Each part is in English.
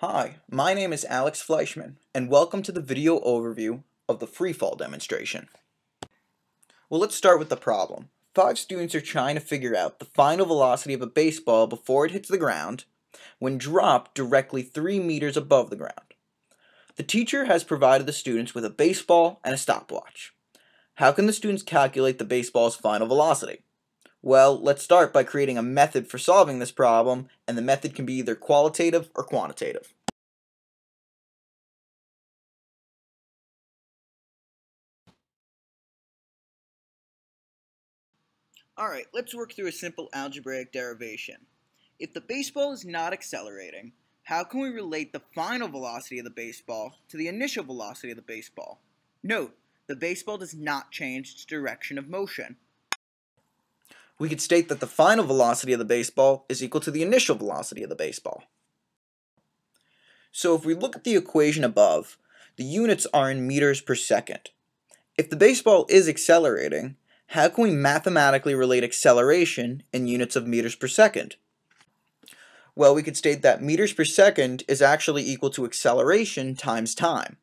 Hi, my name is Alex Fleischman, and welcome to the video overview of the freefall demonstration. Well, let's start with the problem. Five students are trying to figure out the final velocity of a baseball before it hits the ground when dropped directly 3 meters above the ground. The teacher has provided the students with a baseball and a stopwatch. How can the students calculate the baseball's final velocity? Well, let's start by creating a method for solving this problem, and the method can be either qualitative or quantitative. Alright, let's work through a simple algebraic derivation. If the baseball is not accelerating, how can we relate the final velocity of the baseball to the initial velocity of the baseball? Note, the baseball does not change its direction of motion we could state that the final velocity of the baseball is equal to the initial velocity of the baseball. So if we look at the equation above, the units are in meters per second. If the baseball is accelerating, how can we mathematically relate acceleration in units of meters per second? Well, we could state that meters per second is actually equal to acceleration times time.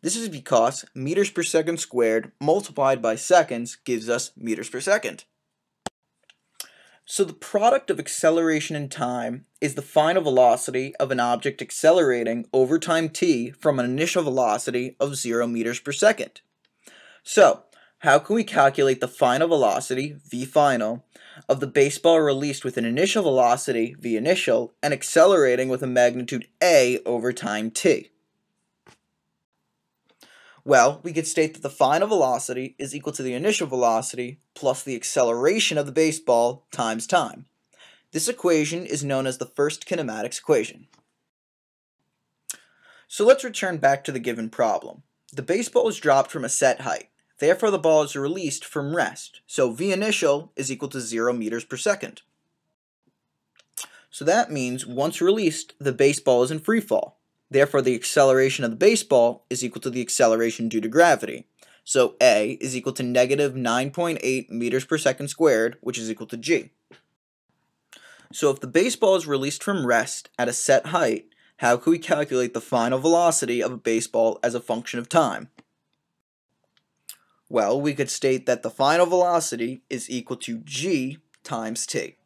This is because meters per second squared multiplied by seconds gives us meters per second. So the product of acceleration and time is the final velocity of an object accelerating over time t from an initial velocity of 0 meters per second. So, how can we calculate the final velocity, v final, of the baseball released with an initial velocity, v initial, and accelerating with a magnitude a over time t? Well, we could state that the final velocity is equal to the initial velocity plus the acceleration of the baseball times time. This equation is known as the first kinematics equation. So let's return back to the given problem. The baseball is dropped from a set height. Therefore, the ball is released from rest. So V initial is equal to 0 meters per second. So that means once released, the baseball is in free fall. Therefore, the acceleration of the baseball is equal to the acceleration due to gravity. So A is equal to negative 9.8 meters per second squared, which is equal to g. So if the baseball is released from rest at a set height, how can we calculate the final velocity of a baseball as a function of time? Well, we could state that the final velocity is equal to g times t.